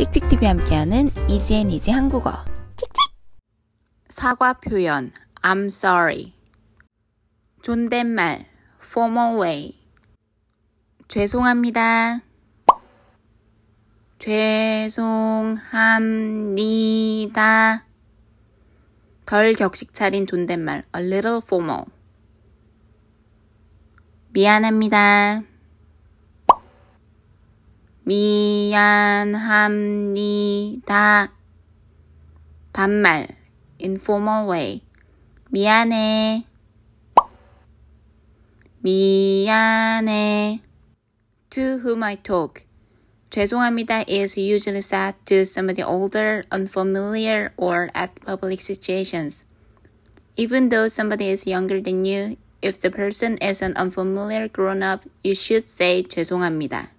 찍찍TV 함께하는 이지앤 이지 한국어. 찍찍! 사과 표현. I'm sorry. 존댓말. formal way. 죄송합니다. 죄송합니다. 덜 격식 차린 존댓말. a little formal. 미안합니다 미안합니다. 반말 informal way 미안해 미안해 to whom I talk 죄송합니다 is usually said to somebody older, unfamiliar, or at public situations. Even though somebody is younger than you, if the person is an unfamiliar grown up, you should say 죄송합니다.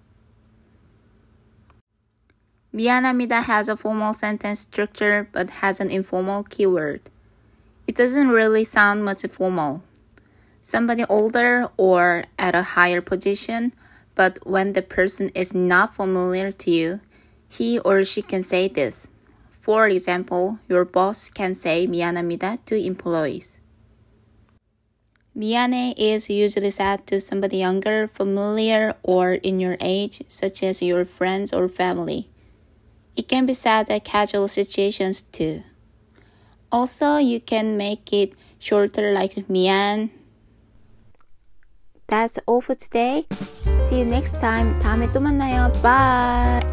Mianamida has a formal sentence structure but has an informal keyword. It doesn't really sound much formal. Somebody older or at a higher position, but when the person is not familiar to you, he or she can say this. For example, your boss can say Mianamida to employees. 미안해 is usually said to somebody younger, familiar, or in your age, such as your friends or family. It can be said at casual situations too. Also, you can make it shorter like 미안. That's all for today. See you next time. 다음에 또 만나요. Bye.